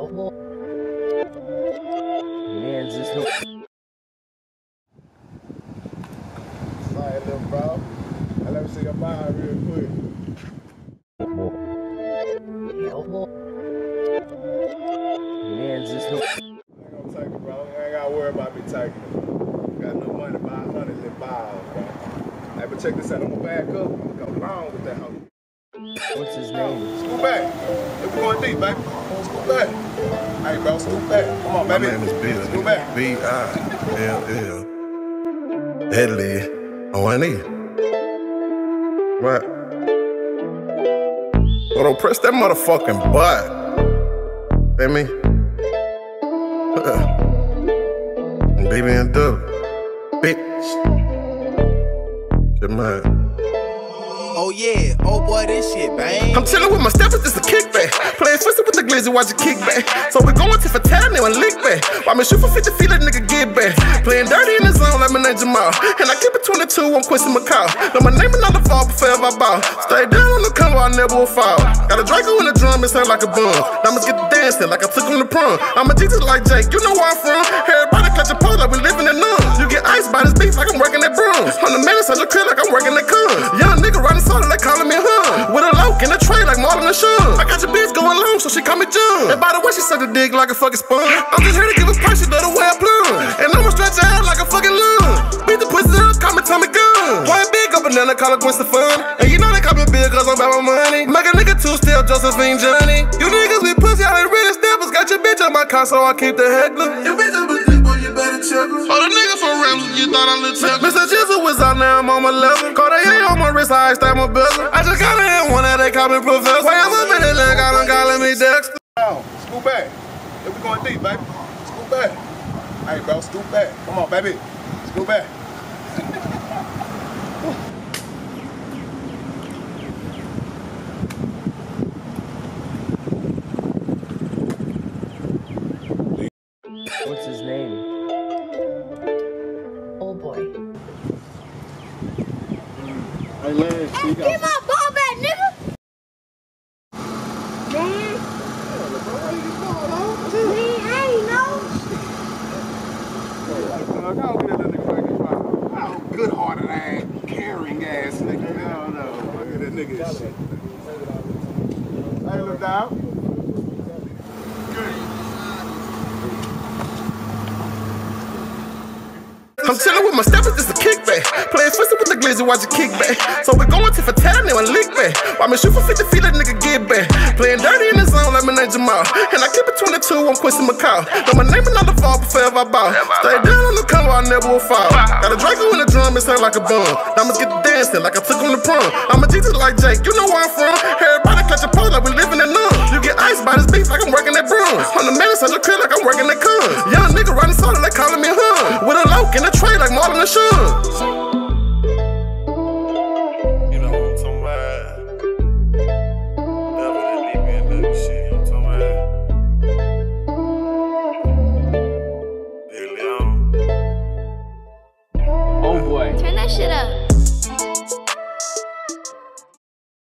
Man, just no. Sorry, little bro. I let me see your mind real quick. Man, just no. I ain't gonna take it, bro. I ain't gotta worry about me taking it. Got no money to buy a hundred lit balls, bro. Hey, but check this out. I'm gonna back up. I'm gonna go wrong with that hoe. What's his name? Scoot back. If we going deep, baby. Scoot back. Hey, bro, scoot back. Come on, My baby. name is Bill. Scoot back. B I L L. Headley on one knee. Right. Hold on, press that motherfucking butt. Feel me? Baby and dub. Bitch. Shit, man. Oh yeah, oh boy, this shit bang. I'm chillin' with my steppers, just a kickback. Playing twisted with the glizzy, watch it kickback. So we going to for now and lick back. Why me shoot for 50 feet, let nigga get back. Playing dirty in the zone like my name Jamal. And I keep it 22, I'm Quincy McCall. Know my name another fall, but forever I bow. Stay down on the cover, I never will fall. Got a Draco in the drum, it sound like a bum. Diamonds get the dancing like I took him to prom. I'm a Jesus like Jake, you know where I'm from. Everybody catch a pose like we living in none. You get ice by this beef like I'm working at Brooms. On the man inside your crib like I'm working at and Sean. I got your bitch going long, so she call me John. And by the way, she suck a dick like a fucking sponge. I'm just here to give a price, she love the way I plunge. And I'ma stretch her out like a fucking lung. Beat the pussy up, call me Tommy Gun. Point big up and call her Gwen Stefani. And you know they call me Bill cause I'm about my money. Make a nigga two step, Josephine Johnny. You niggas be pussy, I ain't really steppers. Got your bitch on my car, so I keep the heckler. You better check her. Oh, the nigga from Ramsey, you thought I looked tough. Mr. Jizzle was out now, I'm on my level. Cartier on my wrist, I stack my bezel. I just got in one that they call me professor. Way I'm up in the leg, I done calling me Dexter. Down. Scoot back. If we going deep, baby. Scoot back. Hey, bro, scoot back. Come on, baby. Scoot back. What's his name? Hey, Larry, Hey, get my ball back, nigga! Man. Man, I ain't know. Good hearted ass, caring ass nigga. No, no. Look at that nigga and shit. Hey, look down. I'm chillin' with my steppers, just a kickback. Playing twisted with the glizzy, watch a kickback. So we going to for now and lick back. Why me shoot for 50 feet, that nigga get back. Playing dirty in the zone like me name Jamal. And I keep it 22, I'm Quincy McCall. Though my name another fall, but forever I bow. Stay down on the cover, I never will fall. Got a Draco in the drum, it sound like a bum. Diamonds get dancin', dancing like I took on to prom. I'm a Jesus like Jake, you know where I'm from. Everybody catch a pole like we living in none. You get iced by this beef like I'm working at broom. On the medicine, look like I'm working at Cubs. Young nigga riding solid, they like calling me a hun. With a loke in the tray like Marlon and Shun.